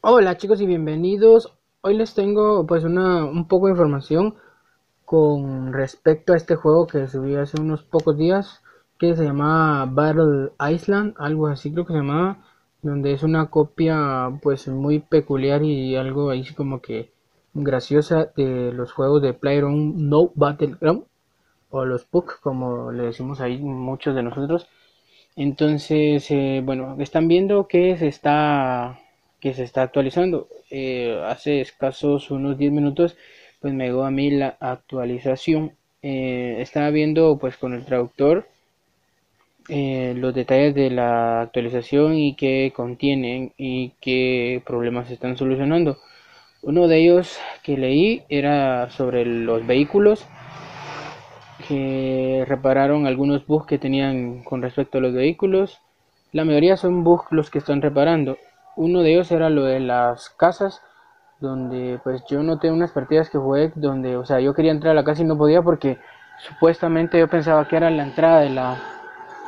Hola chicos y bienvenidos. Hoy les tengo pues una un poco de información con respecto a este juego que subí hace unos pocos días que se llama Battle Island, algo así creo que se llamaba, donde es una copia pues muy peculiar y algo ahí como que graciosa de los juegos de PlayerUnknown No Battleground o los PUC como le decimos ahí muchos de nosotros. Entonces, eh, bueno, están viendo que se está que se está actualizando. Eh, hace escasos unos 10 minutos, pues me llegó a mí la actualización. Eh, estaba viendo pues con el traductor eh, los detalles de la actualización y qué contienen y qué problemas se están solucionando. Uno de ellos que leí era sobre los vehículos que repararon algunos bugs que tenían con respecto a los vehículos. La mayoría son bugs los que están reparando uno de ellos era lo de las casas, donde pues yo noté unas partidas que jugué donde, o sea, yo quería entrar a la casa y no podía porque supuestamente yo pensaba que era la entrada de la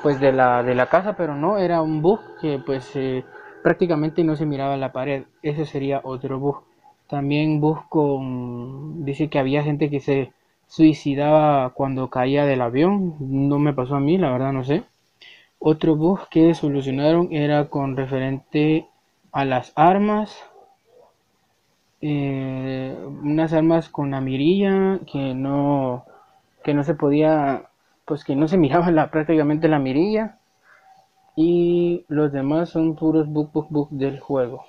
pues de la de la casa, pero no, era un bug que pues eh, prácticamente no se miraba la pared. Ese sería otro bug. También bug con dice que había gente que se suicidaba cuando caía del avión, no me pasó a mí, la verdad no sé. Otro bug que solucionaron era con referente a las armas. Eh, unas armas con la mirilla que no que no se podía pues que no se miraba la, prácticamente la mirilla y los demás son puros book book book del juego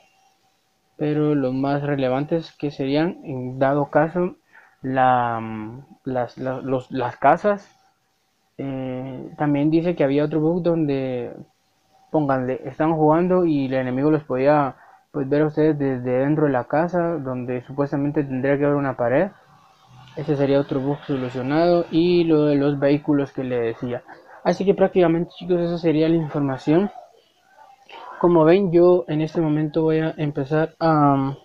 pero los más relevantes que serían en dado caso la, las, las casas eh, también dice que había otro bug donde pónganle, están jugando y el enemigo los podía pues, ver a ustedes desde dentro de la casa, donde supuestamente tendría que haber una pared. Ese sería otro bug solucionado y lo de los vehículos que le decía. Así que prácticamente chicos, esa sería la información. Como ven, yo en este momento voy a empezar a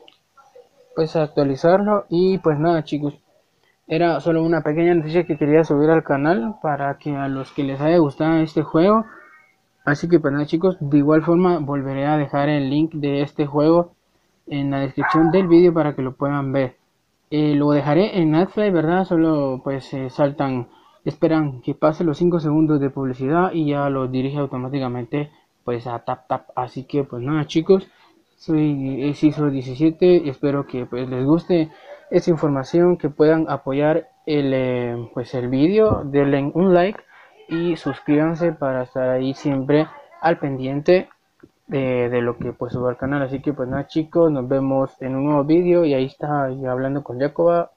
pues a actualizarlo y pues nada chicos, era solo una pequeña noticia que quería subir al canal para que a los que les haya gustado este juego Así que pues nada chicos, de igual forma volveré a dejar el link de este juego en la descripción del vídeo para que lo puedan ver. Eh, lo dejaré en AdFly, ¿verdad? Solo pues saltan, esperan que pase los 5 segundos de publicidad y ya lo dirige automáticamente pues a tap tap. Así que pues nada chicos, soy CISO 17, espero que pues les guste esta información, que puedan apoyar el, eh, pues el vídeo, denle un like y suscríbanse para estar ahí siempre al pendiente de, lo que pues subo al canal. Así que pues nada chicos nos vemos en un nuevo vídeo y ahí está ya hablando con Jacoba.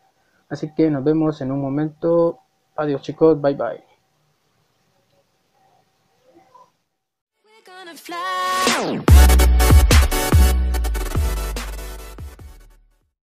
Así que nos vemos en un momento. Adiós chicos. Bye bye